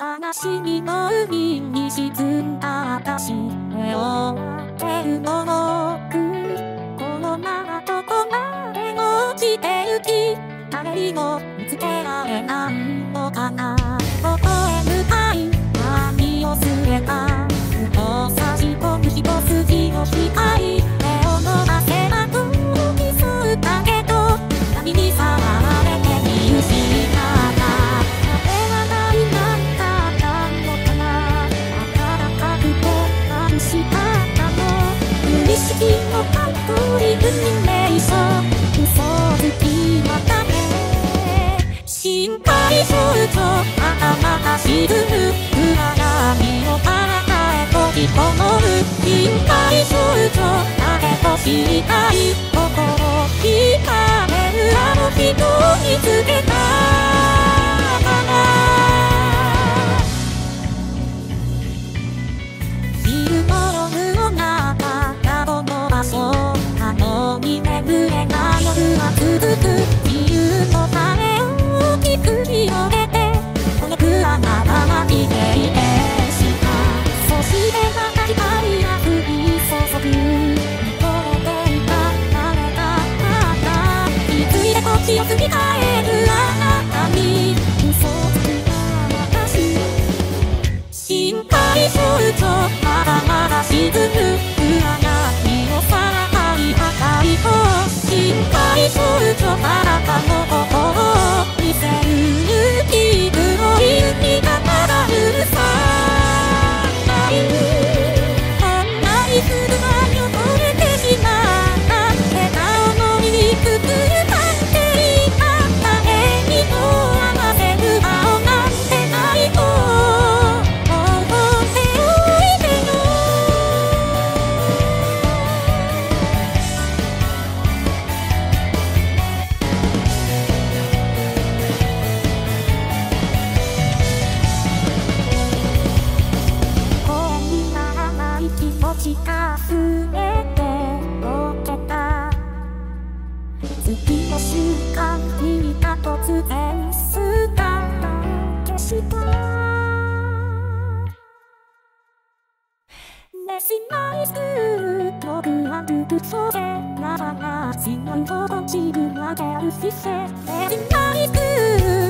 悲しみの海に沈んだ私目を開けるもの。くこのままどこまで落ちてゆき。誰にも識のカットリルミネーション嘘つきまたね心配するとまたまた沈む暗闇を体へ閉じこもる心配すると誰と知りたいのに眠れない夜は続く自由の羽を大きく広げてこのプラなままきていてしたそしてまた光が降り注ぐ見とれていた誰かあった気づいてこっちを過ぎ返るあなたに嘘つくな私心配するとまだまだ沈むあない気持ちが増えて溶けた。次の瞬間君が突然姿を消した寝しまいすると不安不そうでならなしのいと自分は出る姿勢。寝しまいする